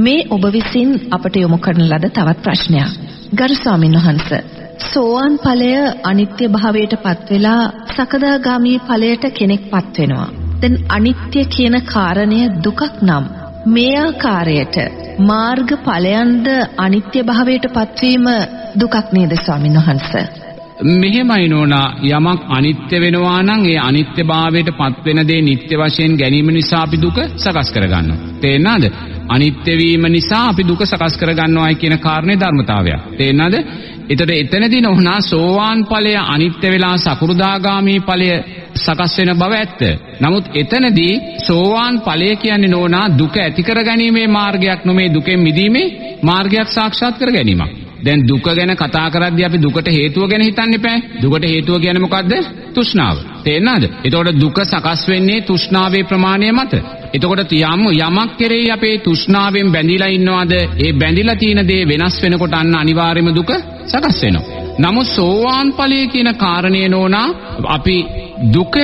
මේ ඔබ විසින් අපට යොමු කරන ලද තවත් ප්‍රශ්නයක්. ගරු ස්වාමින් වහන්සේ සෝවාන් ඵලය අනිත්‍ය භාවයට පත් වෙලා සකදාගාමී ඵලයට කෙනෙක්පත් වෙනවා. දැන් අනිත්‍ය කියන කාරණය දුකක් නම් මේ ආකාරයට මාර්ග ඵලයන්ද අනිත්‍ය භාවයට පත්වීම දුකක් නේද ස්වාමින් වහන්සේ? මෙහෙමයි නෝනා යමක් අනිත්‍ය වෙනවා නම් ඒ අනිත්‍යභාවයට පත් වෙන දේ නිට්ටය වශයෙන් ගැනීම නිසා අපි දුක සකස් කරගන්නවා. තේරෙනවද? අනිත්‍ය වීම නිසා අපි දුක සකස් කරගන්නවායි කියන කාරණේ ධර්මතාවයක්. තේරෙනවද? එතකොට එතනදී නෝනා සෝවාන් ඵලය අනිත්‍ය වෙලා සකුරුදාගාමී ඵලය සකස් වෙන බව ඇත්ත. නමුත් එතනදී සෝවාන් ඵලය කියන්නේ නෝනා දුක ඇති කර ගැනීමේ මාර්ගයක් නොමේ දුකෙන් මිදීමේ මාර්ගයක් සාක්ෂාත් කර ගැනීමක්. දැන් දුක ගැන කතා කරද්දී අපි දුකට හේතුව ගැන හිතන්න එපා. දුකට හේතුව කියන්නේ මොකද්ද? තෘෂ්ණාව. තේරෙනවද? එතකොට දුක සකස් වෙන්නේ තෘෂ්ණාවේ ප්‍රමාණය මත. එතකොට යම් යමක් කෙරෙහි අපේ තෘෂ්ණාවෙන් බැඳිලා ඉන්නවද? ඒ බැඳිලා තියෙන දේ වෙනස් වෙනකොට අන්න අනිවාර්යයෙන්ම දුක සකස් වෙනවා. නමුත් සෝවාන් ඵලයේ කියන කාරණේ නෝනා අපි දුක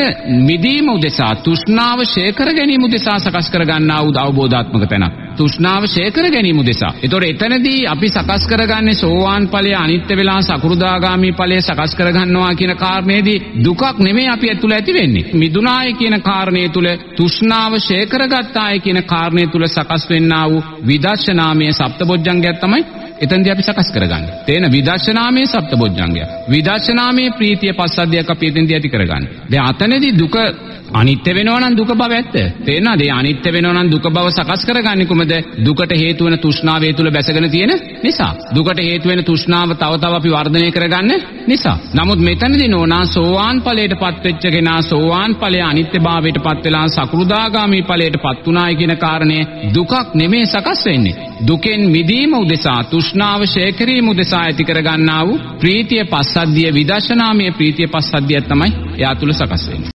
මිදීම උදෙසා තෘෂ්ණාව ෂේ කර ගැනීම උදෙසා සකස් කර ගන්නා වූ අවබෝධාත්මක තැනක්. තෘෂ්ණාව ෂේ කර ගැනීම උදෙසා. ඒතොර එතනදී අපි සකස් කරගන්නේ සෝවාන් ඵලය අනිත්‍ය වෙලා සකුරුදාගාමි ඵලය සකස් කර ගන්නවා කියන කාරණේදී දුකක් නෙමෙයි අපි ඇතුළ ඇති වෙන්නේ. මිදුනාය කියන කාරණේ තුල තෘෂ්ණාව ෂේ කරගත්තාය කියන කාරණේ තුල සකස් වෙන්නා වූ විදර්ශනාමය සප්තබොජ්ජංගයක් තමයි එතනදී අපි සකස් කරගන්නේ. තේන විදර්ශනාමේ සප්තබොජ්ජංගය. විදර්ශනාමේ ප්‍රීතිය පස්සද්ධියක් අපි එතනදී ඇති කරගන්නේ. දැන් අතනදී දුක අනිත්‍ය වෙනවා නම් දුක බව ඇත්ත. තේරෙනවද? ඒ අනිත්‍ය වෙනවා නම් දුක බව සකස් කරගන්නේ කොහොමද? දුකට හේතු වෙන තෘෂ්ණාවේ තුල බැසගෙන තියෙන නිසා. දුකට හේතු වෙන තෘෂ්ණාව තව තව අපි වර්ධනය කරගන්න නිසා. නමුත් මෙතනදී නෝනා සෝවාන් ඵලයටපත් වෙච්ච කෙනා සෝවාන් ඵලය අනිත්‍යභාවයටපත් වෙලා සකෘදාගාමි ඵලයටපත් උනායි කියන කාරණය දුකක් නෙමෙයි සකස් වෙන්නේ. දුකෙන් මිදීම උදෙසා තෘෂ්ණාව ෂේ කිරීම උදෙසා ඇති කරගන්නා වූ ප්‍රීතිය පස්සද්ධිය විදර්ශනාමය ප්‍රීතිය පස්සද්ධිය තමයි එයා තුල සකස් වෙන්නේ.